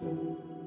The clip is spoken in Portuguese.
Música